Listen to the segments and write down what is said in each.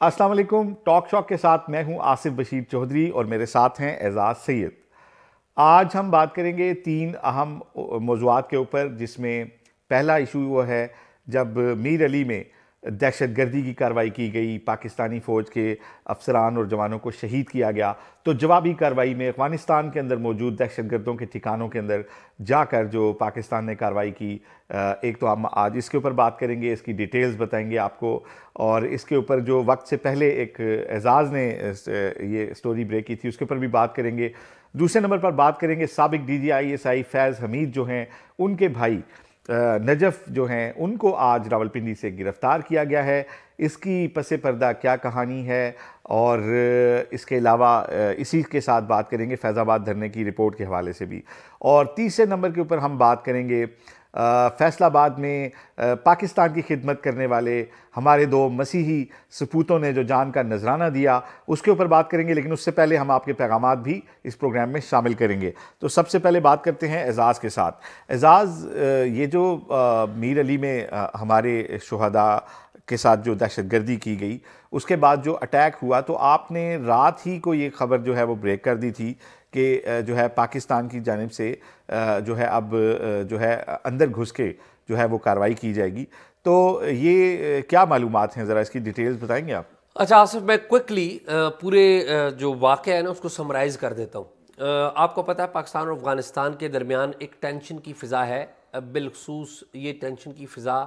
अस्सलाम वालेकुम। Talk shock के साथ मैं हूँ आसिफ बशीर चौधरी और मेरे साथ हैं एजाज सैयद। आज हम बात करेंगे तीन अहम मौजूद के ऊपर, जिसमें पहला इशू वो है जब मीर अली में दहशत गर्दी की कार्रवाई की गई, पाकिस्तानी फ़ौज के अफसरान और जवानों को शहीद किया गया। तो जवाबी कार्रवाई में अफ़गानिस्तान के अंदर मौजूद दहशत गर्दों के ठिकानों के अंदर जाकर जो पाकिस्तान ने कार्रवाई की एक तो हम आज इसके ऊपर बात करेंगे, इसकी डिटेल्स बताएँगे आपको। और इसके ऊपर जो वक्त से पहले एक एजाज़ ने ये स्टोरी ब्रेक की थी, उसके ऊपर भी बात करेंगे। दूसरे नंबर पर बात करेंगे सबक D G I S I Faiz Hameed जो हैं, उनके भाई नजफ़ जो हैं उनको आज रावलपिंडी से गिरफ़्तार किया गया है। इसकी पस पर्दा क्या कहानी है? और इसके अलावा इसी के साथ बात करेंगे फैज़ाबाद धरने की रिपोर्ट के हवाले से भी। और तीसरे नंबर के ऊपर हम बात करेंगे फैसलाबाद में पाकिस्तान की खिदमत करने वाले हमारे दो मसीही सपूतों ने जो जान का नजराना दिया, उसके ऊपर बात करेंगे, लेकिन उससे पहले हम आपके पैगाम भी इस प्रोग्राम में शामिल करेंगे। तो सबसे पहले बात करते हैं एजाज़ के साथ। एजाज़ ये जो मीर अली में हमारे शहदा के साथ जो दहशत गर्दी की गई, उसके बाद जो अटैक हुआ तो आपने रात ही को ये खबर जो है वो ब्रेक कर दी थी कि जो है पाकिस्तान की जानब से जो है अब जो है अंदर घुस के जो है वो कार्रवाई की जाएगी। तो ये क्या मालूम हैं? ज़रा इसकी डिटेल्स बताएँगे आप। अच्छा आसिफ, मैं क्विकली पूरे जो वाक़ है ना, उसको समराइज़ कर देता हूँ। आपको पता है पाकिस्तान और अफ़गानिस्तान के दरमियान एक टेंशन की फ़िज़ा है। बिलखसूस ये टेंशन की फ़िज़ा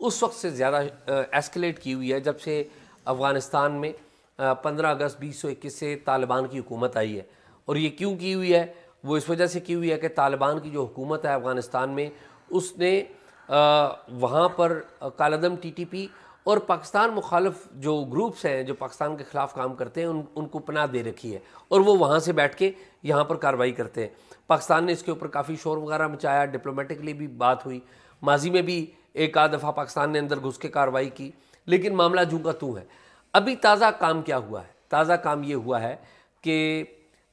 उस वक्त से ज़्यादा एस्केलेट की हुई है जब से अफ़गानिस्तान में पंद्रह अगस्त बीस सौ इक्कीस से तालिबान की हुकूमत आई है। और ये क्यों की हुई है? वो इस वजह से की हुई है कि तालिबान की जो हुकूमत है अफ़गानिस्तान में, उसने वहाँ पर कालदम टीटीपी और पाकिस्तान मुखालफ जो ग्रुप्स हैं, जो पाकिस्तान के ख़िलाफ़ काम करते हैं, उन, उनको पनाह दे रखी है। और वो वहाँ से बैठ के यहाँ पर कार्रवाई करते हैं। पाकिस्तान ने इसके ऊपर काफ़ी शोर वगैरह मचाया डिप्लोमेटिकली भी बात हुई। माजी में भी एक आध दफ़ा पाकिस्तान ने अंदर घुस के कार्रवाई की, लेकिन मामला जू का तू है। अभी ताज़ा काम क्या हुआ है? ताज़ा काम ये हुआ है कि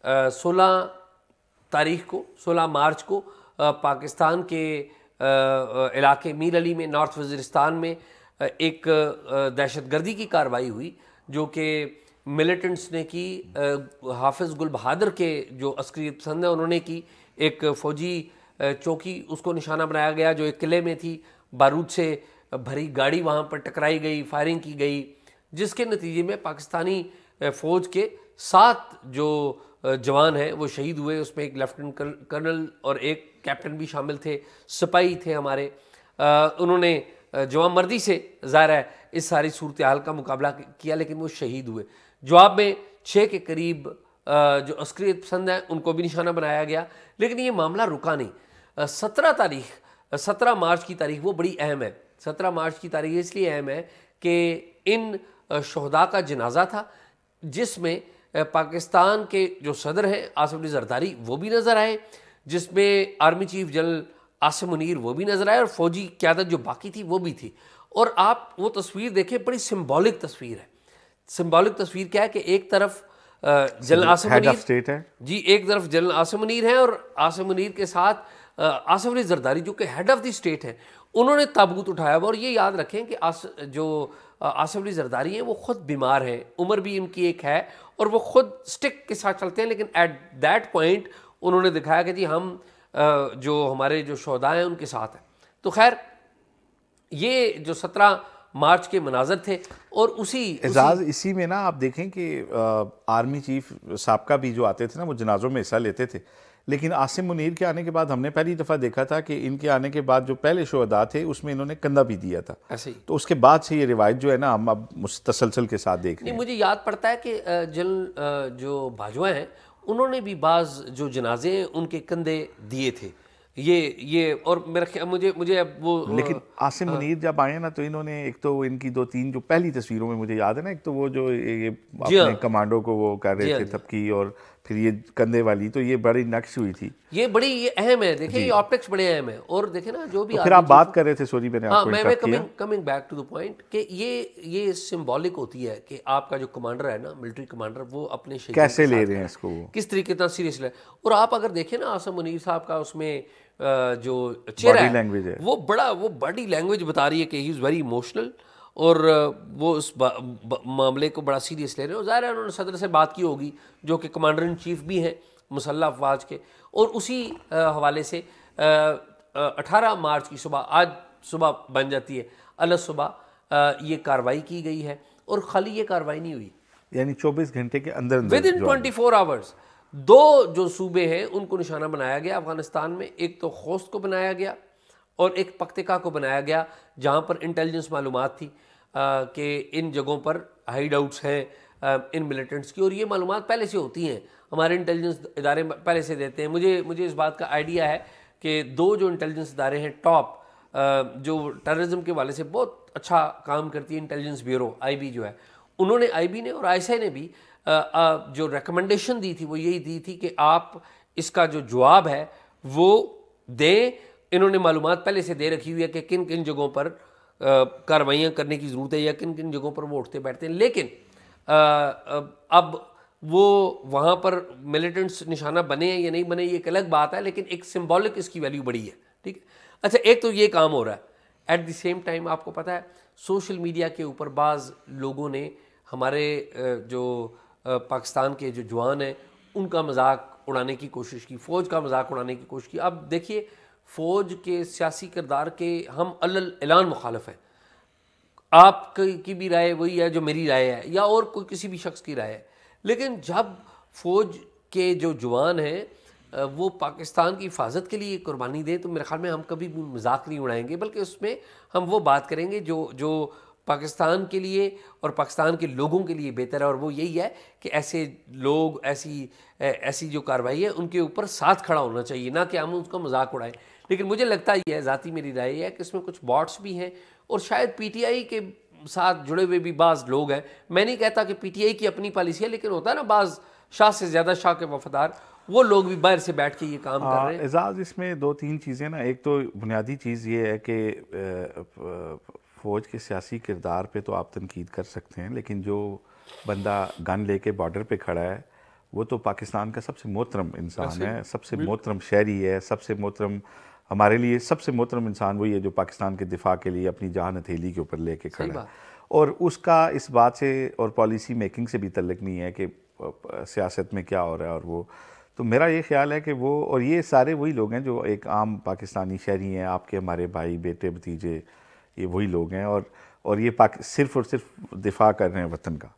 सोलह तारीख को, सोलह मार्च को पाकिस्तान के इलाके मीर अली में, नॉर्थ वज़ीरस्तान में एक दहशत गर्दी की कार्रवाई हुई, जो कि मिलिटेंट्स ने की हाफिज़ गुल बहादुर के जो अस्करी पसंद है, उन्होंने की, एक फ़ौजी चौकी, उसको निशाना बनाया गया, जो एक किले में थी बारूद से भरी गाड़ी वहाँ पर टकराई गई, फायरिंग की गई, जिसके नतीजे में पाकिस्तानी फ़ौज के सात जो जवान हैं, वो शहीद हुए। उसमें एक लेफ्टिनेंट कर्नल और एक कैप्टन भी शामिल थे, सिपाही थे हमारे। उन्होंने जवान मर्दी से ज़ाहिर है, इस सारी सूरत हाल का मुकाबला किया, लेकिन वो शहीद हुए। जवाब में छः के करीब जो अस्क्रियत पसंद हैं, उनको भी निशाना बनाया गया, लेकिन ये मामला रुका नहीं। सत्रह तारीख सत्रह मार्च की तारीख वो बड़ी अहम है। सत्रह मार्च की तारीख इसलिए अहम है कि इन शहदा का जनाजा था जिसमें पाकिस्तान के जो सदर हैं आसफ अली जरदारी वो भी नज़र आए जिसमें army chief general Asim Munir वो भी नज़र आए और फौजी क्यादत जो बाकी थी वो भी थी। और आप वो तस्वीर देखें बड़ी सिम्बॉलिक तस्वीर है। सिम्बॉलिक तस्वीर क्या है कि एक तरफ़ जनरल आसिम मुनीर है। जी एक तरफ़ जनरल आसिम मुनीर हैं और आसिम मुनीर के साथ आसिफ अली जरदारी जो कि हेड ऑफ़ द स्टेट हैं उन्होंने ताबूत उठाया हुआ और ये याद रखें कि आस जो आसफ अली जरदारी हैं वो ख़ुद बीमार हैं। उम्र भी इनकी एक है और वो खुद स्टिक के साथ चलते हैं लेकिन एट दैट पॉइंट उन्होंने दिखाया कि जी हम जो हमारे जो शहदा हैं उनके साथ हैं। तो खैर ये जो सत्रह मार्च के मनाजर थे और उसी एजाज उसी, इसी में ना आप देखें कि आ, आर्मी चीफ सबका भी जो आते थे ना वो जनाजों में हिस्सा लेते थे। लेकिन आसिम मुनीर के आने के बाद हमने पहली दफ़ा देखा था कि इनके आने के बाद जो पहले शो अदा थे उसमें इन्होंने कंधा भी दिया था। ऐसे ही। तो उसके बाद से ये रिवायत जो है ना हम अब तसलसल के साथ देख रहे हैं। मुझे याद पड़ता है कि जन जो भाजवा हैं उन्होंने भी बाज़ जो जनाजे हैं उनके कंधे दिए थे। ये ये और मेरा मुझे मुझे अब वो लेकिन आसिम मुनीर जब आए ना तो इन्होंने एक तो इनकी दो तीन जो पहली तस्वीरों में मुझे याद है ना एक तो वो जो ये अपने हाँ। कमांडो को वो कर रहे हाँ थे थपकी और फिर ये कंधे वाली तो ये बड़ी नक्श हुई थी। ये बड़ी ये अहम है देखिए ये ऑप्टिक्स बड़े अहम है। और देखे ना जो भी तो फिर आप बात कर रहे थे सॉरी मैंने हाँ मैं मैं coming coming back to the point कि ये ये सिंबॉलिक होती है कि आपका जो कमांडर है ना मिलिट्री कमांडर वो अपने कैसे ले रहे हैं इसको किस तरीके से सीरियस ले और आप अगर देखें ना आसम मुनीर साहब का उसमें जो चेहरा है लैंग्वेज है। वो बड़ा वो बॉडी लैंग्वेज बता रही है कि ही इज़ वेरी इमोशनल और वो उस मामले को बड़ा सीरियस ले रहे हैं। और ज़ाहिर है उन्होंने सदर से बात की होगी जो कि कमांडर इन चीफ भी हैं मुसल्ह अफवाज के। और उसी हवाले से अठारह मार्च की सुबह आज सुबह बन जाती है अलग सुबह ये कार्रवाई की गई है। और खाली ये कार्रवाई नहीं हुई। यानी 24 घंटे के अंदर within twenty four hours दो जो सूबे हैं उनको निशाना बनाया गया अफ़गानिस्तान में एक तो खोस्त को बनाया गया और एक पक्तिका को बनाया गया, जहाँ पर इंटेलिजेंस मालूम थी कि इन जगहों पर हाइड आउट्स हैं इन मिलिटेंट्स की, और ये मालूम पहले से होती हैं। हमारे इंटेलिजेंस इदारे पहले से देते हैं। मुझे मुझे इस बात का आइडिया है कि दो जो इंटेलिजेंस इदारे हैं टॉप जो टेररिज्म के वाले से बहुत अच्छा काम करती है इंटेलिजेंस ब्यूरो आईबी जो है, उन्होंने आईबी ने और आईएसआई ने भी जो रिकमेंडेशन दी थी, वो यही दी थी कि आप इसका जो जवाब है, वो दें इन्होंने मालूम पहले से दे रखी हुई है कि किन किन जगहों पर कार्रवाइयाँ करने की ज़रूरत है या किन किन जगहों पर वो उठते बैठते हैं। लेकिन आ, अब वो वहाँ पर मिलिटेंट्स निशाना बने या नहीं बने ये एक अलग बात है लेकिन एक सिम्बॉलिक इसकी वैल्यू बड़ी है ठीक है? अच्छा एक तो ये काम हो रहा है। एट द सेम टाइम आपको पता है सोशल मीडिया के ऊपर बाज़ लोगों ने हमारे जो पाकिस्तान के जो जवान हैं उनका मज़ाक उड़ाने की कोशिश की फ़ौज का मज़ाक उड़ाने की कोशिश की। अब देखिए फ़ौज के सियासी किरदार के हम अलान मुखालफ हैं। आप की भी राय वही है जो मेरी राय है, या और कोई किसी भी शख्स की राय है। लेकिन जब फ़ौज के जो जवान हैं वो पाकिस्तान की हिफाजत के लिए कुर्बानी दें तो मेरे ख्याल में हम कभी भी मज़ाक नहीं उड़ाएँगे, बल्कि उसमें हम वो बात करेंगे जो जो पाकिस्तान के लिए और पाकिस्तान के लोगों के लिए बेहतर है। और वो यही है कि ऐसे लोग, ऐसी ऐसी जो कार्रवाई है, उनके ऊपर साथ खड़ा होना चाहिए, ना कि हम उसका मज़ाक उड़ाएँ। लेकिन मुझे लगता ही है ज़ाती मेरी राय है कि इसमें कुछ बॉट्स भी हैं और शायद पीटीआई के साथ जुड़े हुए भी बाज़ लोग हैं। मैं नहीं कहता कि पीटीआई की अपनी पॉलिसी है लेकिन होता है ना बाज़ शाह से ज़्यादा शाह के वफादार वो लोग भी बाहर से बैठ के ये काम आ, कर रहे हैं। एजाज इसमें दो तीन चीज़ें ना एक तो बुनियादी चीज़ ये है कि फ़ौज के सियासी किरदार पे तो आप तनकीद कर सकते हैं लेकिन जो बंदा गन लेके बॉर्डर पे खड़ा है वो तो पाकिस्तान का सबसे मोहतरम इंसान है सबसे मोहतरम शहरी है सबसे मोहतरम हमारे लिए सबसे मोहतरम इंसान वही है जो पाकिस्तान के दिफा के लिए अपनी जहान हथेली के ऊपर लेके खड़ा है। और उसका इस बात से और पॉलिसी मेकिंग से भी तल्लक नहीं है कि सियासत में क्या हो रहा है और वो। तो मेरा ये ख्याल है कि वो और ये सारे वही लोग हैं जो एक आम पाकिस्तानी शहरी हैं आपके हमारे भाई बेटे भतीजे ये वही लोग हैं और और ये पाक सिर्फ़ और सिर्फ़ दिफा कर रहे हैं वतन का।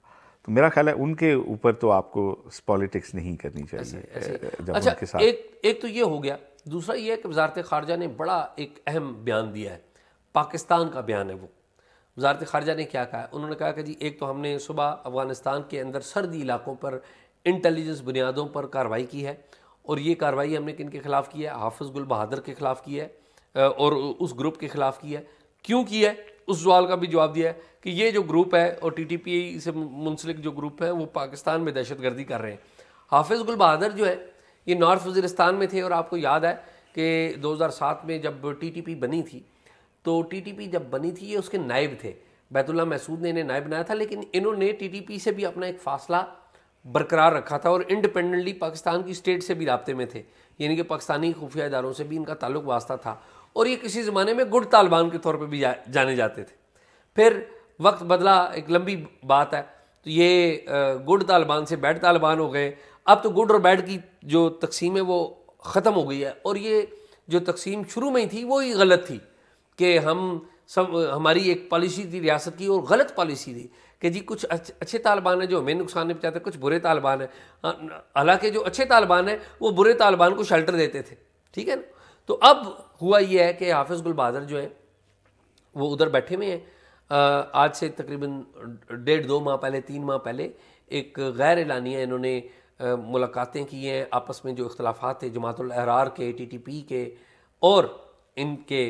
तो मेरा ख्याल है उनके ऊपर तो आपको पॉलिटिक्स नहीं करनी चाहिए ऐसे, ऐसे। अच्छा एक एक तो ये हो गया दूसरा ये है कि वजारत खारजा ने बड़ा एक अहम बयान दिया है। पाकिस्तान का बयान है वो। वजारत खारजा ने क्या कहा उन्होंने कहा कि जी, एक तो हमने सुबह अफ़गानिस्तान के अंदर सर्दी इलाकों पर इंटेलिजेंस बुनियादों पर कार्रवाई की है और ये कार्रवाई हमने किन के ख़िलाफ़ की है? हाफिज़ गुल बहादुर के ख़िलाफ़ की है और उस ग्रुप के ख़िलाफ़ की है। क्यों की है? उस सवाल का भी जवाब दिया है कि ये जो ग्रुप है और टीटीपी से मुंसलिक जो ग्रुप है, वो पाकिस्तान में दहशत गर्दी कर रहे हैं। हाफिज़ गुल बहादुर जो है ये नॉर्थ वजीरस्तान में थे और आपको याद है कि 2007 में जब टीटीपी बनी थी तो टीटीपी जब बनी थी ये उसके नायब थे। बैतुल्ला महसूद ने इन्हें नायब बनाया था लेकिन इन्होंने टीटीपी से भी अपना एक फासला बरकरार रखा था और इंडिपेंडेंटली पाकिस्तान की स्टेट से भी रबते में थे। यानी कि पाकिस्तानी खुफिया इदारों से भी इनका ताल्लुक वास्ता था और ये किसी ज़माने में गुड तालिबान के तौर पर भी जा, जाने जाते थे। फिर वक्त बदला एक लंबी बात है तो ये गुड तालिबान से बैड तालिबान हो गए अब तो गुड और बैड की जो तकसीम है वो ख़त्म हो गई है और ये जो तकसीम शुरू में ही थी, वो ही गलत थी कि हम सब, हमारी एक पॉलिसी थी रियासत की और गलत पॉलिसी थी कि जी कुछ अच्छे तालिबान हैं जो हमें नुकसान नहीं पहुँचाते, कुछ बुरे तालिबान हैं। हालाँकि जो अच्छे तालिबान हैं, वो बुरे तालिबान को शेल्टर देते थे, ठीक है ना? तो अब हुआ यह है कि हाफिज़ गुल बहादुर जो है, वो उधर बैठे हुए हैं। आज से तकरीबन डेढ़ दो माह पहले, तीन माह पहले एक गैर एलानिया इन्होंने मुलाकातें की हैं, आपस में जो इख्तलाफात थे जमातुलहरार के टी टी पी के, और इनके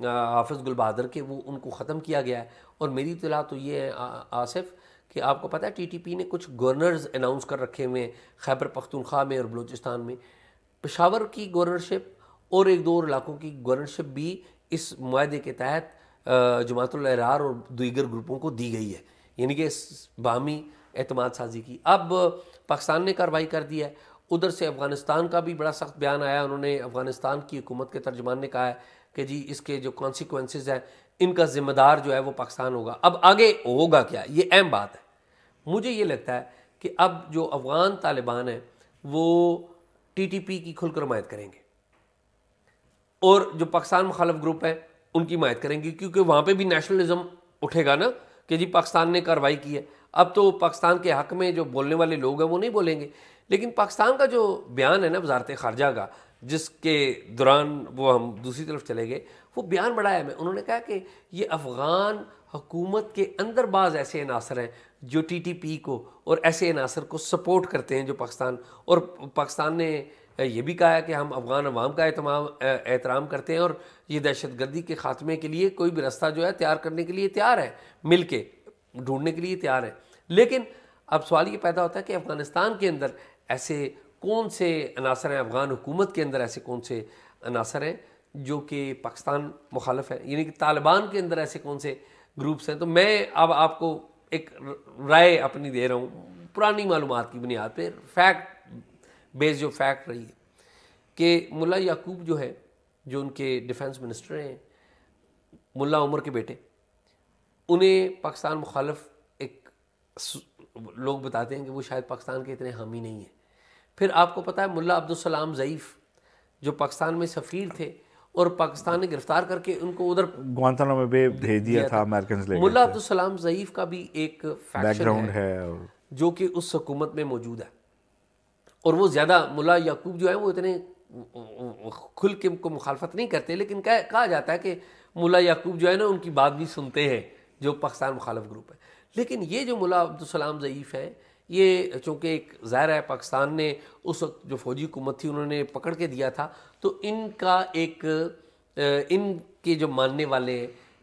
हाफिज़ गुल बहादुर के, वो उनको ख़त्म किया गया है। और मेरी इतला तो ये है आसिफ, कि आपको पता है टी टी पी ने कुछ गवर्नर्स अनाउंस कर रखे हुए हैं, खैबर पख्तूनख्वा में और बलूचिस्तान में। पेशावर की गवर्नरशिप और एक दो इलाकों की गवर्नरशिप भी इस माहे के तहत जमातुलहरार और दीगर ग्रुपों को दी गई है। यानी कि बामी अतमाद साजी की। अब पाकिस्तान ने कार्रवाई कर दी है। उधर से अफ़गानिस्तान का भी बड़ा सख्त बयान आया। उन्होंने अफ़गानिस्तान की हुकूमत के तर्जमान ने कहा है कि जी, इसके जो कॉन्सिक्वेंसेज हैं, इनका ज़िम्मेदार जो है वो पाकिस्तान होगा। अब आगे होगा क्या? ये अहम बात है। मुझे ये लगता है कि अब जो अफगान तालिबान है, वो टीटीपी की खुलकर हमायत करेंगे। और जो पाकिस्तान मुखालफ ग्रुप है, उनकी हमायत करेंगे। क्योंकि वहाँ पर भी नेशनलिज्म उठेगा ना कि जी, पाकिस्तान ने कार्रवाई की है। अब तो पाकिस्तान के हक में जो बोलने वाले लोग हैं वो नहीं बोलेंगे। लेकिन पाकिस्तान का जो बयान है ना वजारत खारजा का, जिसके दौरान वो हम दूसरी तरफ़ चले गए, वो बयान बढ़ाया मैं उन्होंने कहा कि ये अफ़गान हुकूमत के अंदर बाज़ ऐसे अनासर हैं जो टी टी पी को और ऐसे अनासर को सपोर्ट करते हैं जो पाकिस्तान, और पाकिस्तान ने ये भी कहा है कि हम अफ़गान अवाम का एहतराम करते हैं और ये दहशत गर्दी के ख़ात्मे के लिए कोई भी रास्ता जो है तैयार करने के लिए तैयार है मिल के ढूँढने के लिए तैयार है। लेकिन अब सवाल ये पैदा होता है कि अफ़गानिस्तान के अंदर ऐसे कौन से अनासर हैं? अफ़गान हुकूमत के अंदर ऐसे कौन से अनासर हैं जो कि पाकिस्तान मुखालफ है? यानी कि तालिबान के अंदर ऐसे कौन से ग्रुप्स हैं? तो मैं अब आपको एक राय अपनी दे रहा हूँ। पुरानी मालूम की बुनियाद पर फैक्ट, बेस जो फैक्ट रही है कि मुला याकूब जो है, जो उनके डिफेंस मिनिस्टर हैं मुला उमर के बेटे उन्हें पाकिस्तान मुखालफ एक लोग बताते हैं कि वो शायद पाकिस्तान के इतने हामी नहीं हैं। फिर आपको पता है मुल्ला अब्दुलसलाम ज़यीफ़ जो पाकिस्तान में सफ़ीर थे और पाकिस्तान ने गिरफ़्तार करके उनको उधर ग्वांतानामो में भेज दिया था अमेरिकन मुल्ला अब्दुलसलाम ज़यीफ़ का भी एक बैकग्राउंड है, है और... जो कि उस हुकूमत में मौजूद है। और वो ज़्यादा मुला याकूब जो है वो इतने खुल के को मुखालफत नहीं करते लेकिन कह, कहा जाता है कि मुला याकूब जो है ना उनकी बात भी सुनते हैं। जो पाकिस्तान मुखालफ ग्रुप है। लेकिन ये जो मुला अब्दुलसलाम ज़यीफ़ है, ये चूँकि एक ज़ाहिर है पाकिस्तान ने उस वक्त जो फौजी हुकूमत थी, उन्होंने पकड़ के दिया था तो इनका एक इनके जो मानने वाले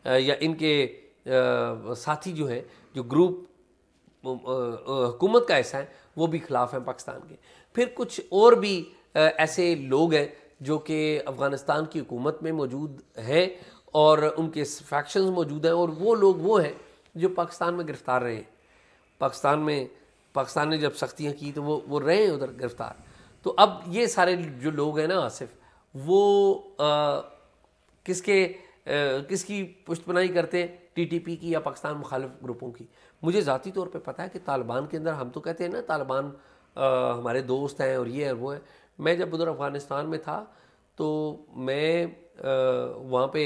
या इनके साथी जो हैं, जो ग्रुप हुकूमत का ऐसा है, वो भी खिलाफ हैं पाकिस्तान के। फिर कुछ और भी ऐसे लोग हैं जो कि अफ़गानिस्तान की हुकूमत में मौजूद हैं और उनके फैक्शंस मौजूद हैं और वो लोग वो हैं जो पाकिस्तान में गिरफ़्तार रहे पाकिस्तान में पाकिस्तान ने जब सख्तियाँ की तो वो वो रहे हैं उधर गिरफ़्तार। तो अब ये सारे जो लोग हैं ना आसिफ वो आ, किसके आ, किसकी पुष्टपनाही करते हैं? टीटीपी की या पाकिस्तान मुखालिफ ग्रुपों की? मुझे ज़ाती तौर पे पता है कि तालिबान के अंदर हम तो कहते हैं ना तालिबान हमारे दोस्त हैं और ये है वो है। मैं जब उधर अफ़गानिस्तान में था तो मैं वहाँ पे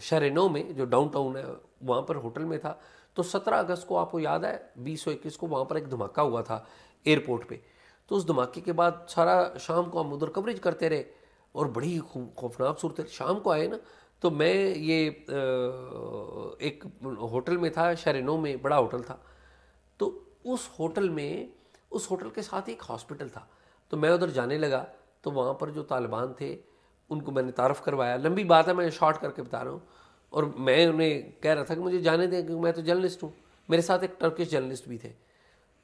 शहर नो में, जो डाउन टाउन है, वहाँ पर होटल में था। तो सत्रह अगस्त को आपको याद है, बीस इक्कीस को वहाँ पर एक धमाका हुआ था एयरपोर्ट पे। तो उस धमाके के बाद सारा शाम को हम उधर कवरेज करते रहे और बड़ी खौफनाक सूरत शाम को आए ना तो मैं ये एक होटल में था, शहरनो में बड़ा होटल था। तो उस होटल में, उस होटल के साथ एक हॉस्पिटल था। तो मैं उधर जाने लगा तो वहाँ पर जो तालिबान थे, उनको मैंने तारफ़ करवाया। लंबी बात है, मैं शॉर्ट करके बता रहा हूँ। और मैं उन्हें कह रहा था कि मुझे जाने दें, क्योंकि मैं तो जर्नलिस्ट हूँ। मेरे साथ एक टर्किश जर्नलिस्ट भी थे।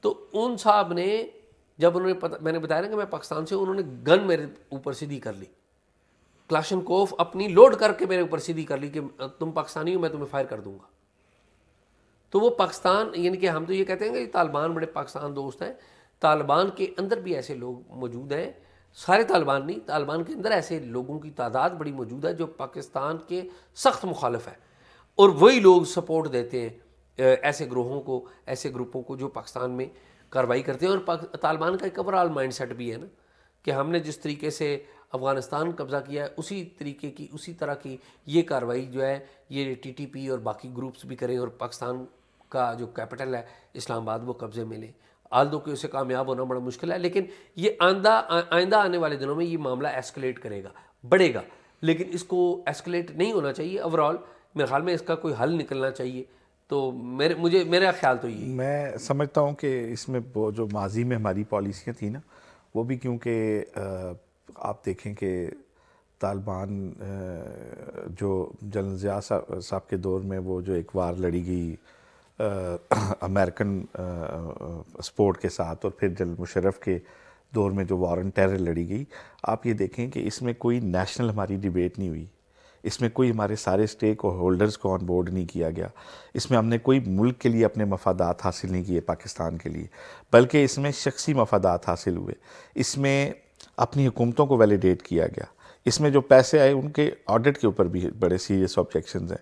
तो उन साहब ने, जब उन्होंने पता, मैंने बताया ना कि मैं पाकिस्तान से उन्होंने गन मेरे ऊपर सीधी कर ली। क्लाशन कोफ अपनी लोड करके मेरे ऊपर सीधी कर ली कि तुम पाकिस्तानी हो, मैं तुम्हें फायर कर दूँगा। तो वो पाकिस्तान, यानी कि हम तो ये कहते हैं कि तालिबान बड़े पाकिस्तान दोस्त हैं। तालिबान के अंदर भी ऐसे लोग मौजूद हैं सारे तालिबान नहीं, तालिबान के अंदर ऐसे लोगों की तादाद बड़ी मौजूद है जो पाकिस्तान के सख्त मुखालफ है। और वही लोग सपोर्ट देते हैं ऐसे ग्रोहों को, ऐसे ग्रुपों को जो पाकिस्तान में कार्रवाई करते हैं। और तालिबान का एक ओवरऑल माइंड सेट भी है ना, कि हमने जिस तरीके से अफ़गानिस्तान कब्ज़ा किया है, उसी तरीके की, उसी तरह की ये कार्रवाई जो है, ये टीटीपी और बाकी ग्रुप्स भी करें और पाकिस्तान का जो कैपिटल है, इस्लामाबाद, वो कब्ज़े में लें। आल कि उसे कामयाब होना बड़ा मुश्किल है, लेकिन ये आंदा आइंदा आने वाले दिनों में ये मामला एस्केलेट करेगा, बढ़ेगा, लेकिन इसको एस्केलेट नहीं होना चाहिए ओवरऑल मेरे ख्याल में इसका कोई हल निकलना चाहिए तो मेरे, मुझे, मेरा ख्याल तो ये मैं समझता हूँ कि इसमें वो जो माजी में हमारी पॉलिसियाँ थी ना, वो भी क्योंकि आप देखें कि तालिबान जो जनरल ज़िया साहब के दौर में वो जो एक वार लड़ी गई अमेरिकन स्पोर्ट के साथ और फिर जनरल मुशर्रफ के दौर में जो वारन टेरर लड़ी गई। आप ये देखें कि इसमें कोई नेशनल हमारी डिबेट नहीं हुई। इसमें कोई हमारे सारे स्टेक और होल्डर्स को ऑन बोर्ड नहीं किया गया। इसमें हमने कोई मुल्क के लिए अपने मफादात हासिल नहीं किए, पाकिस्तान के लिए। बल्कि इसमें शख्सी मफादात हासिल हुए। इसमें अपनी हुकूमतों को वैलिडेट किया गया। इसमें जो पैसे आए उनके ऑडिट के ऊपर भी बड़े सीरियस ऑब्जेक्शन हैं।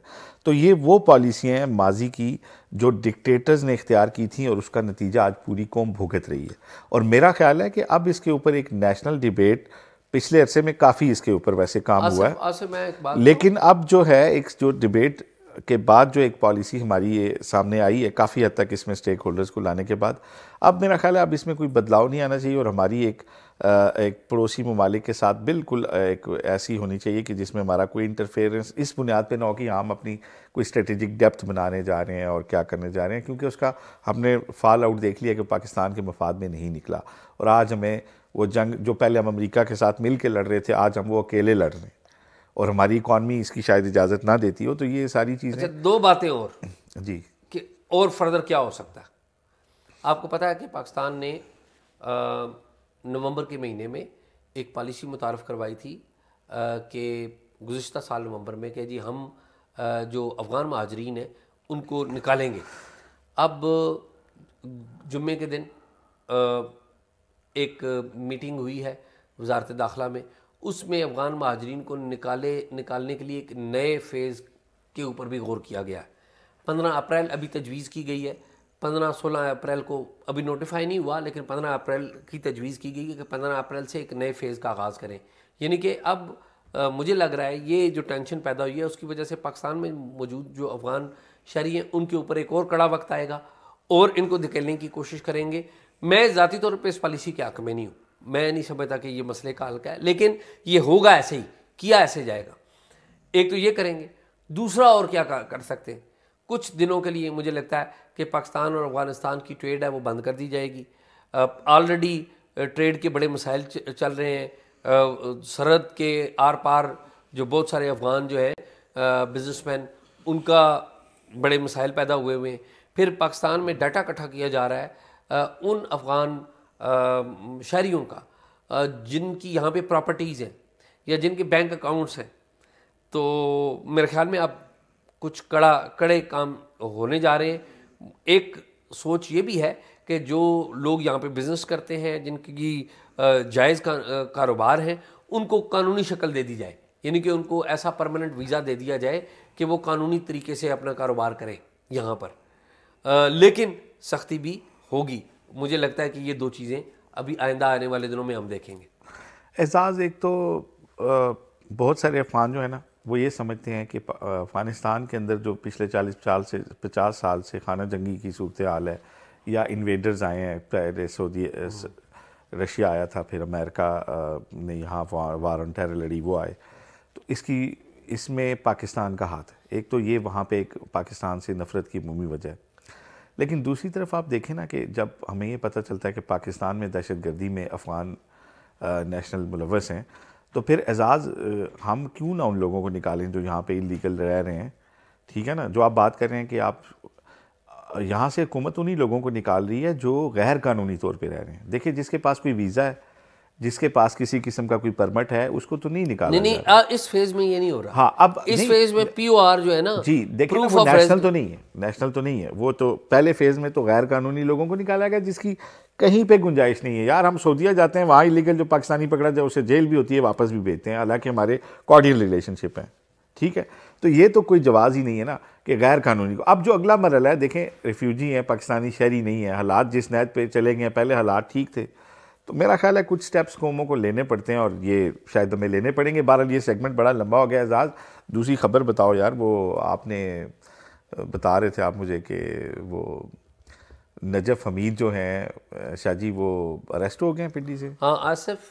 तो ये वो पॉलिसियाँ हैं माजी की जो डिक्टेटर्स ने इख्तियार की थी और उसका नतीजा आज पूरी कौम भुगत रही है। और मेरा ख्याल है कि अब इसके ऊपर एक नेशनल डिबेट पिछले अरसे में काफ़ी इसके ऊपर वैसे काम हुआ है। लेकिन अब जो है एक जो डिबेट के बाद जो एक पॉलिसी हमारी ये सामने आई है काफ़ी हद तक इसमें स्टेक होल्डर्स को लाने के बाद अब मेरा ख्याल है अब इसमें कोई बदलाव नहीं आना चाहिए और हमारी एक एक पड़ोसी ममालिक के साथ बिल्कुल एक ऐसी होनी चाहिए कि जिसमें हमारा कोई इंटरफेरेंस इस बुनियाद पे ना हो कि हम अपनी कोई स्ट्रेटेजिक डेप्थ बनाने जा रहे हैं और क्या करने जा रहे हैं क्योंकि उसका हमने फॉल आउट देख लिया कि पाकिस्तान के मफाद में नहीं निकला। और आज हमें वो जंग जो पहले हम अमेरिका के साथ मिल के लड़ रहे थे आज हम वो अकेले लड़ रहे हैं। और हमारी इकॉनमी इसकी शायद इजाज़त ना देती हो तो ये सारी चीज़ें अच्छा, दो बातें और। जी। कि और फर्दर क्या हो सकता है? आपको पता है कि पाकिस्तान ने नवंबर के महीने में एक पॉलिसी मुतारफ़ करवाई थी कि गुज्त साल नवंबर में कि जी हम आ, जो अफ़गान महाजरीन हैं उनको निकालेंगे। अब जुम्मे के दिन आ, एक मीटिंग हुई है वजारत दाखिला में उसमें अफ़गान महाजरीन को निकाले निकालने के लिए एक नए फ़ेज़ के ऊपर भी गौर किया गया है। पंद्रह अप्रैल अभी तजवीज़ की गई है पंद्रह सोलह अप्रैल को अभी नोटिफाई नहीं हुआ लेकिन पंद्रह अप्रैल की तजवीज़ की गई कि पंद्रह अप्रैल से एक नए फ़ेज़ का आगाज़ करें। यानी कि अब आ, मुझे लग रहा है ये जो टेंशन पैदा हुई है उसकी वजह से पाकिस्तान में मौजूद जो अफ़गान शहरी हैं उनके ऊपर एक और कड़ा वक्त आएगा और इनको धकेलने की कोशिश करेंगे। मैं ज़ाती तौर पर इस पॉलिसी के हक में नहीं हूँ। मैं नहीं समझता कि ये मसले का हल्का है लेकिन ये होगा ऐसे ही किया ऐसे जाएगा। एक तो ये करेंगे दूसरा और क्या कर सकते हैं? कुछ दिनों के लिए मुझे लगता है कि पाकिस्तान और अफ़गानिस्तान की ट्रेड है वो बंद कर दी जाएगी। ऑलरेडी ट्रेड के बड़े मसाइल चल रहे हैं। सरहद के आर पार जो बहुत सारे अफ़गान जो है बिजनेसमैन उनका बड़े मसाइल पैदा हुए हुए हैं। फिर पाकिस्तान में डाटा इकट्ठा किया जा रहा है उन अफ़गान शहरीों का जिनकी यहाँ पे प्रॉपर्टीज़ हैं या जिनके बैंक अकाउंट्स हैं। तो मेरे ख्याल में अब कुछ कड़ा कड़े काम होने जा रहे हैं। एक सोच ये भी है कि जो लोग यहाँ पे बिज़नेस करते हैं जिनकी जायज़ का, कारोबार है उनको कानूनी शक्ल दे दी जाए। यानी कि उनको ऐसा परमानेंट वीज़ा दे दिया जाए कि वो कानूनी तरीके से अपना कारोबार करें यहाँ पर। आ, लेकिन सख्ती भी होगी। मुझे लगता है कि ये दो चीज़ें अभी आइंदा आने वाले दिनों में हम देखेंगे। एजाज़ एक तो आ, बहुत सारे अफगान जो है ना वो ये समझते हैं कि अफ़गानिस्तान के अंदर जो पिछले चालीस साल से पचास साल से खाना जंगी की सूरत हाल है या इन्वेडर्स आए हैं पहले सऊदी रशिया आया था फिर अमेरिका ने यहाँ वार ऑन टेरर लड़ी वो आए। तो इसकी इसमें पाकिस्तान का हाथ है। एक तो ये वहाँ पे एक पाकिस्तान से नफ़रत की मुमी वजह है। लेकिन दूसरी तरफ़ आप देखें ना कि जब हमें ये पता चलता है कि पाकिस्तान में दहशत गर्दी में अफ़गान नेशनल मुलवस हैं तो फिर एजाज़ हम क्यों ना उन लोगों को निकालें जो यहाँ पे इलीगल रह रहे हैं? ठीक है ना? जो आप बात कर रहे हैं कि आप यहाँ से हुकूमत उन्हीं लोगों को निकाल रही है जो गैर कानूनी तौर पर रह रहे हैं। देखिए जिसके पास कोई वीज़ा है जिसके पास किसी किस्म का कोई परमिट है उसको तो नहीं निकाला नहीं नहीं इस फ़ेज़ में ये नहीं हो रहा। हाँ अब इस फ़ेज़ में पीओआर जो है ना जी देखिए वो नेशनल तो नहीं है नेशनल तो नहीं है। वो तो पहले फ़ेज़ में तो गैर कानूनी लोगों को निकाला गया जिसकी कहीं पे गुंजाइश नहीं है। यार, हम सऊदिया जाते हैं, वहाँ इलीगल जो पाकिस्तानी पकड़ा जाए, उसे जेल भी होती है, वापस भी भेजते हैं। हालाँकि हमारे कॉर्डियल रिलेशनशिप हैं। ठीक है? तो ये तो कोई जवाब ही नहीं है ना कि गैर कानूनी को। अब जो अगला मरला है, देखें, रिफ्यूजी हैं, पाकिस्तानी शहरी नहीं है। हालात जिस नैत पे चले गए पहले हालात ठीक थे। तो मेरा ख्याल है कुछ स्टेप्स कौमों को लेने पड़ते हैं और ये शायद हमें लेने पड़ेंगे। बहरहाल, ये सेगमेंट बड़ा लंबा हो गया एजाज। दूसरी खबर बताओ यार, वो आपने बता रहे थे आप मुझे कि वो नजफ हमीद जो हैं शाहजी वो अरेस्ट हो गए हैं पिंडी से? हाँ आसिफ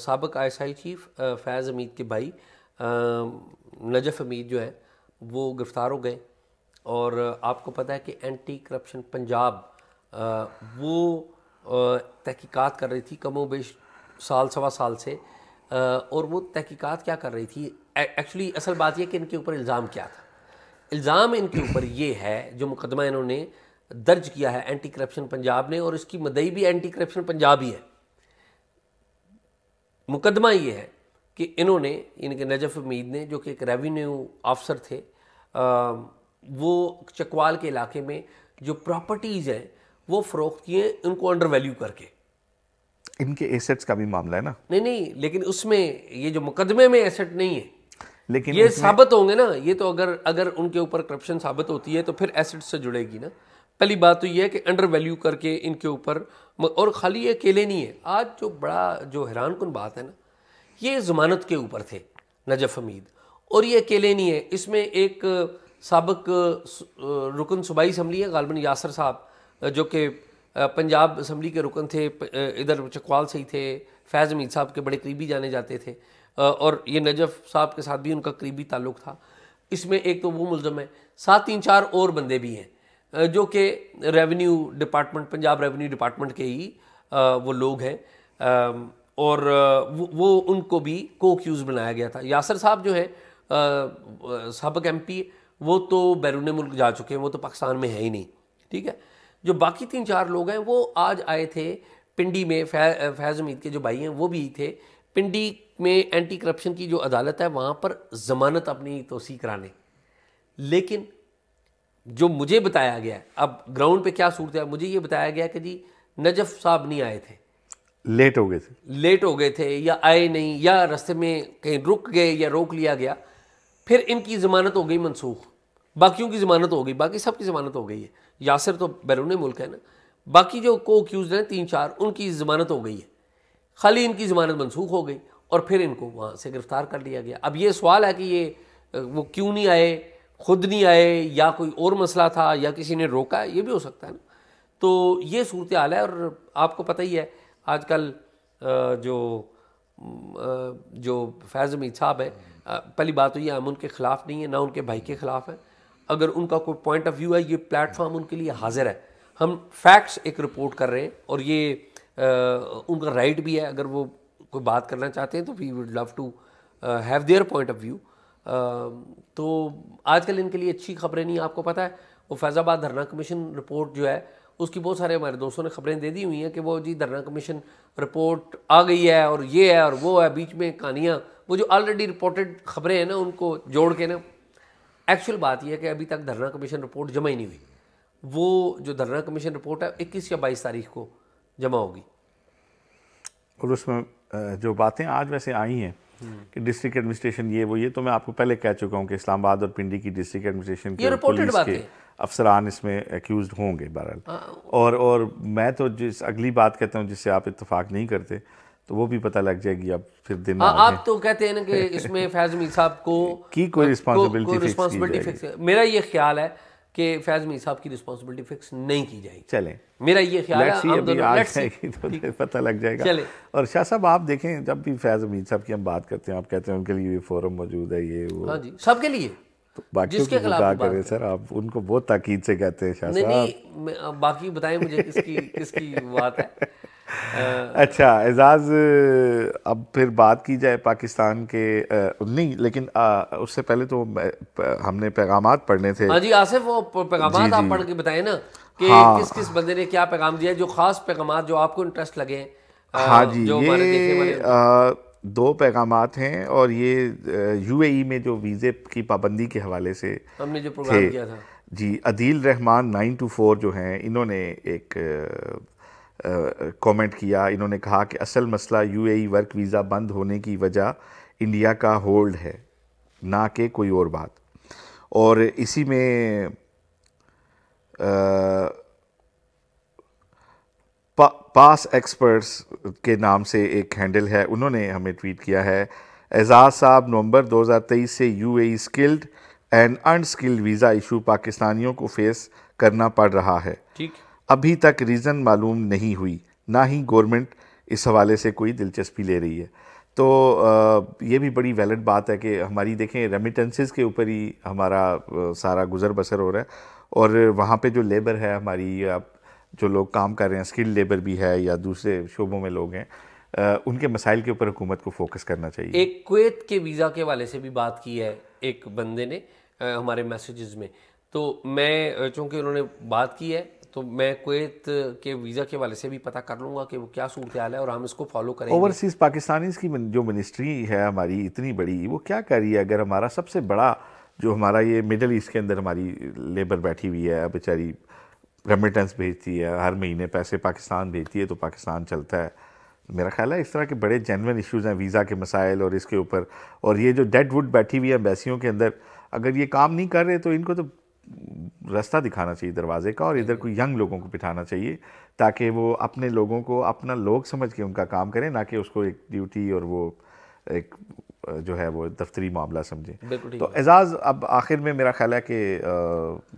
सबक I S I chief Faiz Hameed के भाई नजफ हमीद जो है, वो गिरफ़्तार हो गए। और आपको पता है कि एंटी करप्शन पंजाब वो तहकीकात कर रही थी कमो बेश साल, सवा साल से। और वो तहकीकात क्या कर रही थी? एक्चुअली असल बात यह कि इनके ऊपर इल्ज़ाम क्या था? इल्ज़ाम इनके ऊपर ये है, जो मुकदमा इन्होंने दर्ज किया है एंटी करप्शन पंजाब ने और इसकी मदई भी एंटी करप्शन पंजाब ही है। मुकदमा ये है कि इन्होंने इनके नजफ उमीद ने जो कि एक रेवेन्यू ऑफिसर थे आ, वो चकवाल के इलाके में जो प्रॉपर्टीज़ हैं वो फ़रोख्त किए उनको अंडर वैल्यू करके। इनके एसेट्स का भी मामला है ना? नहीं नहीं लेकिन उसमें ये जो मुकदमे में एसेट नहीं है। लेकिन ये साबित होंगे ना ये तो अगर अगर उनके ऊपर करप्शन साबित होती है तो फिर एसेट से जुड़ेगी ना। पहली बात तो ये है कि अंडर वैल्यू करके इनके ऊपर और खाली ये अकेले नहीं है। आज जो बड़ा, जो हैरान कन बात है ना, ये ज़मानत के ऊपर थे, नजफ हमीद। और ये अकेले नहीं है। इसमें एक सबक रुकन सूबाई असम्बली है, गालबन यासर साहब जो कि पंजाब असम्बली के रुकन थे इधर चकवाल से ही थे, फैज़ हमीद साहब के बड़े करीबी जाने जाते थे और ये नजफ़ साहब के साथ भी उनका करीबी ताल्लुक़ था। इसमें एक तो वो मुलजम है, सात तीन चार और बंदे भी हैं। जो कि revenue department Punjab revenue department के ही वो लोग हैं। और वो, उनको भी को बनाया गया था। यासर साहब जो है सबक एम पी वो तो बैरून मुल्क जा चुके हैं वो तो पाकिस्तान में है ही नहीं ठीक है? जो बाकी तीन चार लोग हैं वो आज आए थे पिंडी में फै, फैज़ उमीद के जो भाई हैं वो भी थे। पिंडी में एंटी करप्शन की जो अदालत है वहाँ पर ज़मानत अपनी तोसी कराने। लेकिन जो मुझे बताया गया अब ग्राउंड पे क्या सूरत है? मुझे ये बताया गया कि जी नजफ़ साहब नहीं आए थे। लेट हो गए थे। लेट हो गए थे या आए नहीं या रास्ते में कहीं रुक गए या रोक लिया गया। फिर इनकी ज़मानत हो गई मनसूख। बाकियों की ज़मानत हो गई बाकी सब की ज़मानत हो गई है। यासिर तो बैरून मुल्क है ना। बाकी जो को अक्यूज़ हैं तीन चार उनकी ज़मानत हो गई है। खाली इनकी ज़मानत मनसूख हो गई और फिर इनको वहाँ से गिरफ़्तार कर लिया गया। अब ये सवाल है कि ये वो क्यों नहीं आए? खुद नहीं आए या कोई और मसला था या किसी ने रोका ये भी हो सकता है ना। तो ये सूरत हाल है और आपको पता ही है आजकल जो जो फैज़ अमीद साहब है पहली बात तो ये हम उनके ख़िलाफ़ नहीं है ना उनके भाई के ख़िलाफ़ है। अगर उनका कोई पॉइंट ऑफ़ व्यू है ये प्लेटफॉर्म उनके लिए हाजिर है। हम फैक्ट्स एक रिपोर्ट कर रहे हैं और ये आ, उनका राइट भी है। अगर वो कोई बात करना चाहते हैं तो we would love to have their point of view तो आजकल इनके लिए अच्छी खबरें नहीं, आपको पता है, वो फैज़ाबाद धरना कमीशन रिपोर्ट जो है, उसकी बहुत सारे हमारे दोस्तों ने खबरें दे दी हुई हैं कि वो जी धरना कमीशन रिपोर्ट आ गई है और ये है और वो है, बीच में कहानियाँ, वो जो ऑलरेडी रिपोर्टेड खबरें हैं ना, उनको जोड़ के ना एक्चुअल बात यह है कि अभी तक धरना कमीशन रिपोर्ट जमा ही नहीं हुई। वो जो धरना कमीशन रिपोर्ट है, इक्कीस या बाईस तारीख को जमा होगी। और उसमें जो बातें आज वैसे आई हैं कि डिस्ट्रिक्ट एडमिनिस्ट्रेशन ये वो ये तो मैं आपको पहले कह चुका हूँ कि इस्लामाबाद और पिंडी की डिस्ट्रिक्ट एडमिनिस्ट्रेशन ये रिपोर्टेड बातें अफसरान इसमें एक्यूज होंगे बहरहाल। हाँ। और और मैं तो जिस अगली बात कहता हूँ जिससे आप इतफाक़ नहीं करते तो वो भी पता लग जाएगी अब फिर दिन आ, आप तो कहते हैं ना कि इसमें फैज मीर साहब को की कोई रिस्पॉन्सिबिलिटी मेरा ये ख्याल है कि फैज मीर साहब की रिस्पॉन्सिबिलिटी फिक्स नहीं की जाएगी। चलें। मेरा ये ख्याल है अभी आज तो पता लग जाएगा। चले। और शाह साहब आप देखें जब भी फैज अमीद साहब की हम बात करते हैं आप कहते हैं उनके लिए फोरम मौजूद है ये वो। हाँ जी सबके लिए। तो बाकी जिसके खिलाफ करें सर आप उनको बहुत ताकीद से कहते हैं शाह नहीं, नहीं बाकी बताएँ मुझे किसकी किसकी बात है। अच्छा एजाज अब फिर बात की जाए पाकिस्तान के नहीं लेकिन उससे पहले तो हमने पैगाम पढ़ने थे। हाँ जी आसिफ वो पैगाम आप पढ़ के बताए ना कि हाँ, किस किस बंदे ने क्या पैगाम दिया जो खास पैगाम जो आपको इंटरेस्ट लगे हाँ जी ये दो पैगाम हैं और ये यूएई में जो वीज़े की पाबंदी के हवाले से हमने जो प्रोग्राम किया था। जी Adeel Rehman nine two four जो हैं इन्होंने एक कमेंट किया। इन्होंने कहा कि असल मसला यूएई वर्क वीज़ा बंद होने की वजह इंडिया का होल्ड है ना कि कोई और बात। और इसी में आ, पा, पास एक्सपर्ट्स के नाम से एक हैंडल है। उन्होंने हमें ट्वीट किया है एजाज साहब नवंबर 2023 से UAE skilled and unskilled visa issue पाकिस्तानियों को फेस करना पड़ रहा है। ठीक। अभी तक रीज़न मालूम नहीं हुई। ना ही गवर्नमेंट इस हवाले से कोई दिलचस्पी ले रही है। तो ये भी बड़ी वैलिड बात है कि हमारी देखें रेमिटेंसेस के ऊपर ही हमारा सारा गुज़र बसर हो रहा है। और वहाँ पे जो लेबर है हमारी या जो लोग काम कर रहे हैं स्किल लेबर भी है या दूसरे शोबों में लोग हैं उनके मसाइल के ऊपर हुकूमत को फोकस करना चाहिए। एक कुत के वीज़ा के वाले से भी बात की है एक बंदे ने हमारे मैसेजेस में। तो मैं, चूँकि उन्होंने बात की है तो मैं कुवैत के वीज़ा के वाले से भी पता कर लूँगा कि वो क्या सूरत हाल है और हम इसको फॉलो करेंगे। ओवरसीज़ पाकिस्तानी की जो मिनिस्ट्री है हमारी, इतनी बड़ी, वो क्या कर रही है अगर हमारा सबसे बड़ा, जो हमारा ये मिडल ईस्ट के अंदर हमारी लेबर बैठी हुई है, बेचारी रेमिटेंस भेजती है, हर महीने पैसे पाकिस्तान भेजती है तो पाकिस्तान चलता है। मेरा ख्याल है इस तरह के बड़े जेनवन इश्यूज़ हैं वीज़ा के मसाइल और इसके ऊपर। और ये जो डेड वुड बैठी हुई है एम्बेसियों के अंदर, अगर ये काम नहीं कर रहे तो इनको तो रास्ता दिखाना चाहिए दरवाजे का और इधर को यंग लोगों को बिठाना चाहिए ताकि वो अपने लोगों को अपना लोग समझ के उनका काम करें ना कि उसको एक ड्यूटी और वो एक जो है वो दफ्तरी मामला समझे। तो एजाज अब आखिर में मेरा ख्याल है कि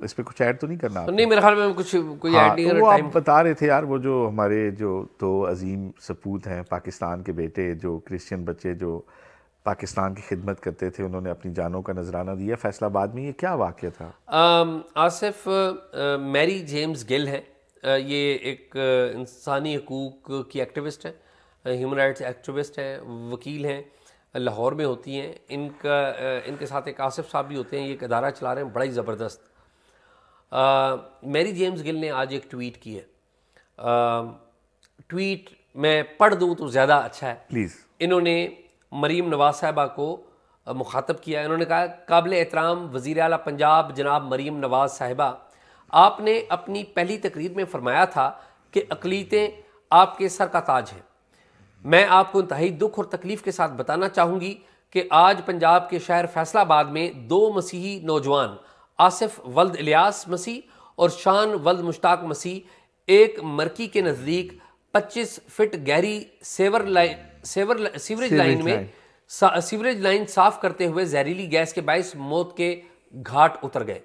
इस पर कुछ ऐड तो नहीं करना नहीं मेरे ख्याल में कुछ कोई हाँ, नहीं तो वो आप बता रहे थे यार वो जो हमारे जो दो अजीम सपूत हैं पाकिस्तान के बेटे जो क्रिश्चियन बच्चे जो पाकिस्तान की खिदमत करते थे उन्होंने अपनी जानों का नजराना दिया। फैसलाबाद में ये क्या वाक्य था? आसिफ मैरी जेम्स गिल है। ये एक इंसानी हकूक़ की एक्टिविस्ट है ह्यूमन राइट्स एक्टिविस्ट हैं वकील हैं लाहौर में होती हैं। इनका इनके साथ एक आसिफ साहब भी होते हैं ये एक अदारा चला रहे हैं बड़ा ही ज़बरदस्त। मैरी जेम्स गिल ने आज एक ट्वीट की है। आ, ट्वीट मैं पढ़ दूँ तो ज़्यादा अच्छा है। प्लीज़। इन्होंने मरीम नवाज़ साहबा को मुखातब किया। इन्होंने कहा, काबिल एहतराम वज़ी अला पंजाब जनाब मरीम नवाज़ साहिबा, आपने अपनी पहली तकरीर में फरमाया था कि अकलीतें आपके सर का ताज हैं। मैं आपको इंतहाई दुख और तकलीफ़ के साथ बताना चाहूँगी कि आज पंजाब के शहर फैसलाबाद में दो मसीही नौजवान, आसिफ वल्द इलियास मसीह और शान वल्द मुश्ताक मसीह, एक मरकी के नज़दीक 25 फिट गहरी sewer line sewer sewerage line में सीवरेज लाइन साफ़ करते हुए जहरीली गैस के बायस मौत के घाट उतर गए।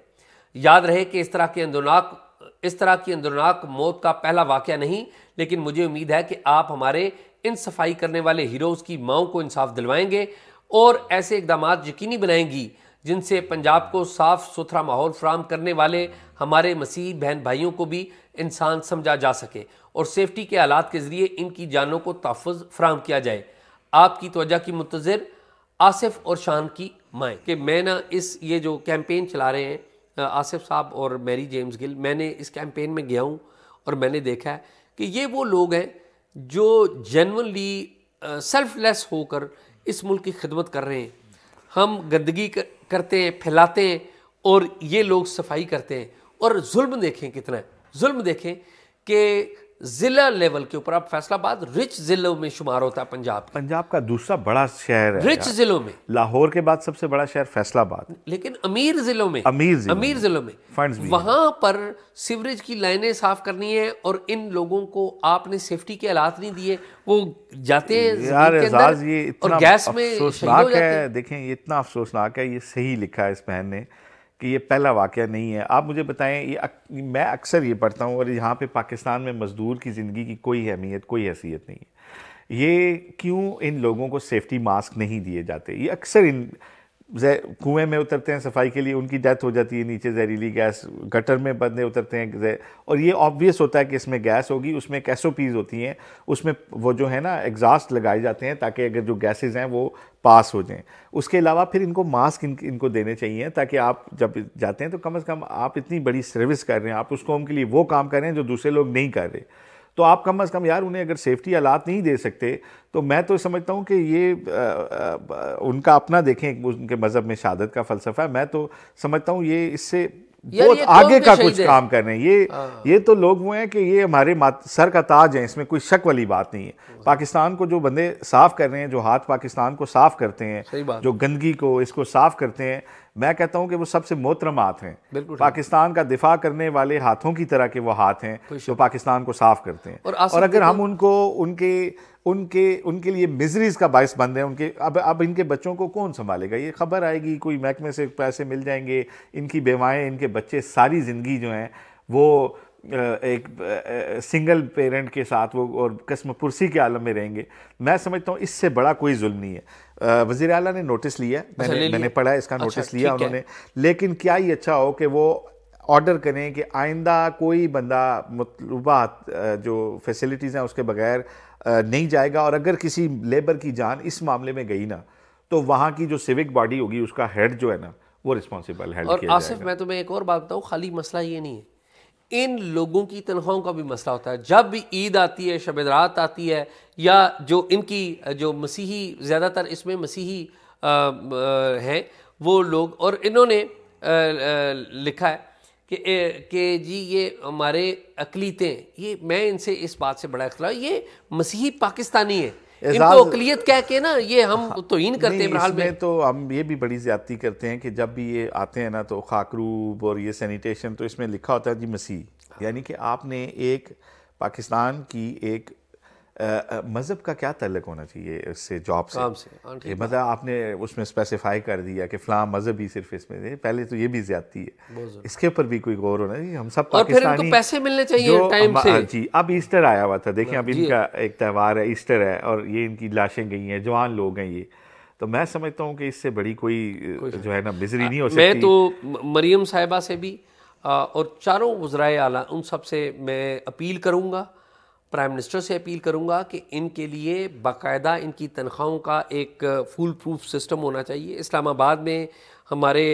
याद रहे कि इस तरह के अंदरनाक इस तरह की अंदरनाक मौत का पहला वाक्य नहीं लेकिन मुझे उम्मीद है कि आप हमारे इन सफ़ाई करने वाले हीरोज़ की माओ को इंसाफ दिलवाएँगे और ऐसे इकदाम यकीनी बनाएँगी जिनसे पंजाब को साफ़ सुथरा माहौल फ्राहम करने वाले हमारे मसीह बहन भाइयों को भी इंसान समझा जा सके और सेफ्टी के आलात के ज़रिए इनकी जानों को तहफ़ फ्राहम किया जाए। आपकी तोजह की मुंतज़र, आसिफ और शान की माएँ। कि मैं ना इस, ये जो कैंपेन चला रहे हैं आसिफ साहब और मैरी जेम्स गिल, मैंने इस कैंपेन में गया हूँ और मैंने देखा है कि ये वो लोग हैं जो जेनवनली सेल्फलेस होकर इस मुल्क की खिदमत कर रहे हैं। हम गंदगी करते हैं, फैलाते हैं और ये लोग सफ़ाई करते हैं और जुल्म देखें कितना है। जुल्म देखें कि जिला लेवल के ऊपर अब फैसलाबाद रिच जिलों में शुमार होता है पंजाब पंजाब का दूसरा बड़ा शहर है रिच जिलों में। लाहौर के बाद सबसे बड़ा शहर फैसलाबाद। लेकिन अमीर जिलों में अमीर जिलों अमीर जिलों में। फंड्स वहाँ पर सीवरेज की लाइनें साफ़ करनी है और इन लोगों को आपने सेफ्टी के हालात नहीं दिए वो जाते हैं यार ये इतना और गैस में है। देखें ये इतना अफसोसनाक है ये सही लिखा है इस बहन ने। कि ये पहला वाक़ नहीं है। आप मुझे बताएँ ये अक, मैं अक्सर ये पढ़ता हूँ और यहाँ पे पाकिस्तान में मज़दूर की ज़िंदगी की कोई अहमियत कोई हैसियत नहीं है। ये क्यों इन लोगों को सेफ्टी मास्क नहीं दिए जाते? ये अक्सर इन कुएँ में उतरते हैं सफ़ाई के लिए उनकी डेथ हो जाती है नीचे जहरीली गैस गटर में बंदे उतरते हैं और ये ऑब्वियस होता है कि इसमें गैस होगी उसमें एस होती हैं उसमें वो जो है ना एग्जॉस्ट लगाए जाते हैं ताकि अगर जो गैसेज हैं वो पास हो जाएँ। उसके अलावा फिर इनको मास्क इन, इनको देने चाहिए ताकि आप जब जाते हैं तो कम अज़ कम आप इतनी बड़ी सर्विस कर रहे हैं आप उस कौम के लिए वो काम कर रहे हैं जो दूसरे लोग नहीं कर रहे। तो आप कम अज़ कम यार उन्हें अगर सेफ्टी आलात नहीं दे सकते तो मैं तो समझता हूँ कि ये आ, आ, उनका अपना देखें उनके मज़हब में शहादत का फ़लसफ़ा है। मैं तो समझता हूँ ये इससे बहुत आगे का कुछ काम कर रहे हैं। ये हाँ। ये तो लोग वो हैं कि ये हमारे सर का ताज है इसमें कोई शक वाली बात नहीं है। पाकिस्तान को जो बंदे साफ़ कर रहे हैं जो हाथ पाकिस्तान को साफ़ करते हैं जो गंदगी को इसको साफ़ करते हैं मैं कहता हूँ कि वो सबसे मोहतरम हाथ हैं। पाकिस्तान का दिफा करने वाले हाथों की तरह के वो हाथ हैं जो पाकिस्तान को साफ़ करते हैं। और, और अगर हम उनको उनके उनके उनके लिए मिजरीज का बायस बंद है उनके अब अब इनके बच्चों को कौन संभालेगा? ये खबर आएगी कोई महकमे से पैसे मिल जाएँगे इनकी बेवाएँ इनके बच्चे सारी ज़िंदगी जो हैं वो एक सिंगल पेरेंट के साथ वो और कस्म पुरसी के आलम में रहेंगे। मैं समझता हूँ इससे बड़ा कोई जुल्म नहीं है। वज़ी अला ने नोटिस लिया अच्छा, मैंने मैंने पढ़ा इसका अच्छा, नोटिस लिया उन्होंने। लेकिन क्या ही अच्छा हो कि वो ऑर्डर करें कि आइंदा कोई बंदा मतलूबा जो फैसिलिटीज़ हैं उसके बगैर नहीं जाएगा और अगर किसी लेबर की जान इस मामले में गई ना तो वहाँ की जो सिविक बॉडी होगी उसका हेड जो है ना वो रिस्पॉन्सिबल है और आसिफ मैं तुम्हें एक और बात बताऊँ खाली मसला ये नहीं है। इन लोगों की तनख्वाहों का भी मसला होता है। जब भी ईद आती है, शब रात आती है, या जो इनकी, जो मसीही, ज़्यादातर इसमें मसीही हैं, वो लोग, और इन्होंने लिखा है कि कि जी ये हमारे अकलीतें, ये मैं इनसे इस बात से बड़ा इख्तलाफ, ये मसीही पाकिस्तानी है। इनको अकलीत कह के ना ये हम हाँ, तो इन करते हैं में। तो हम ये भी बड़ी ज्यादती करते हैं कि जब भी ये आते हैं ना तो खाकरूब और ये सैनिटेशन तो इसमें लिखा होता है जी मसीह। यानी कि आपने एक पाकिस्तान की एक मज़हब का क्या तल्लक होना चाहिए इससे जॉब से, से हाँ, मतलब आपने उसमें स्पेसिफाई कर दिया कि फ़लाँ मज़हब ही सिर्फ़ इसमें है पहले तो ये भी ज़्यादा है। इसके ऊपर भी कोई गौर होना चाहिए हम सब पाकिस्तानी पैसे मिलने चाहिए टाइम से। जी अब ईस्टर आया हुआ था देखें अब इनका एक त्यौहार है ईस्टर है और ये इनकी लाशें गई हैं जवान लोग हैं ये। तो मैं समझता हूँ कि इससे बड़ी कोई जो है ना मिजरी नहीं हो सकती। मैं तो मरियम साहिबा से भी और चारों वज्राए आला उन सबसे मैं अपील करूँगा प्राइम मिनिस्टर से अपील करूँगा कि इनके लिए बाकायदा इनकी तनख्वाहों का एक फुल प्रूफ सिस्टम होना चाहिए। इस्लामाबाद में हमारे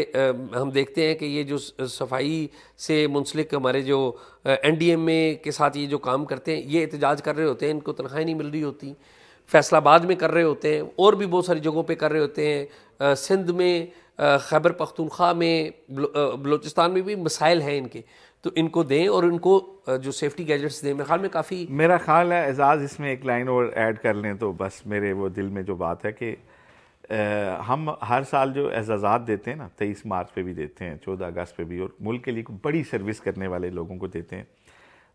हम देखते हैं कि ये जो सफ़ाई से मुंसलिक हमारे जो एन डी एम ए के साथ ये जो काम करते हैं, ये एहतजाज कर रहे होते हैं, इनको तनख्वाहें नहीं मिल रही होती। फैसलाबाद में कर रहे होते हैं, और भी बहुत सारी जगहों पे कर रहे होते हैं। सिंध में खैबर पख्तूनख्वा में बलोचिस्तान में भी मसाइल हैं इनके। तो इनको दें और इनको जो सेफ्टी गैजेट्स दें। मेरे ख्याल में काफ़ी मेरा ख्याल है एजाज़ इसमें एक लाइन और ऐड कर लें तो बस मेरे वो दिल में जो बात है कि हम हर साल जो एजाज़ात देते हैं ना तेईस मार्च पे भी देते हैं चौदह अगस्त पे भी और मुल्क के लिए बड़ी सर्विस करने वाले लोगों को देते हैं।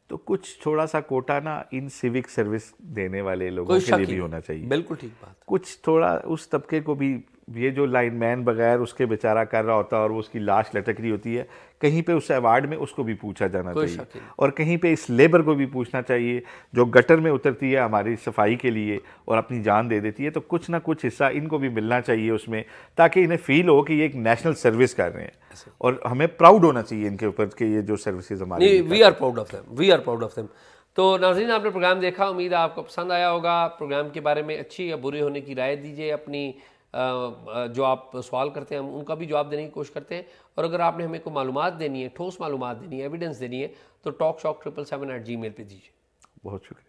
तो कुछ थोड़ा सा कोटा ना इन सिविक सर्विस देने वाले लोगों के लिए भी होना चाहिए। बिल्कुल ठीक बात। कुछ थोड़ा उस तबके को भी ये जो लाइनमैन बगैर उसके बेचारा कर रहा होता है और वो उसकी लाश लटक रही होती है कहीं पे उस अवार्ड में उसको भी पूछा जाना चाहिए। और कहीं पे इस लेबर को भी पूछना चाहिए जो गटर में उतरती है हमारी सफ़ाई के लिए और अपनी जान दे देती है तो कुछ ना कुछ हिस्सा इनको भी मिलना चाहिए उसमें ताकि इन्हें फील हो कि ये एक नेशनल सर्विस कर रहे हैं। और हमें प्राउड होना चाहिए इनके ऊपर कि ये जो सर्विसेज़ हमारे we are proud of them we are proud of them तो नाजरीन आपने प्रोग्राम देखा उम्मीद है आपको पसंद आया होगा। प्रोग्राम के बारे में अच्छी या बुरी होने की राय दीजिए अपनी जो आप सवाल करते हैं, हम उनका भी जवाब देने की कोशिश करते हैं। और अगर आपने हमें कोई मालूम देनी है, ठोस मालूम देनी है एविडेंस देनी है तो talk shock triple seven eight gmail पर दीजिए। बहुत शुक्रिया।